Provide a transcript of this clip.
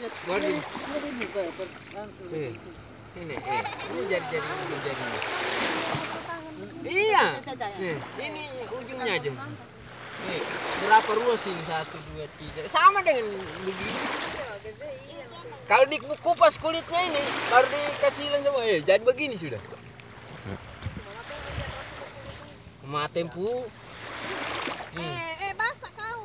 Eh, ini, eh, ini jadi-jadi jadi. Iya. Nih, ini ujungnya aja. Berapa ruas ini? Satu, dua, tiga. Sama dengan begini. Kalau dikupas kulitnya ini, baru dikasih semua. Eh, jadi begini sudah. Ma tempu. Hmm. Eh, eh basah kau.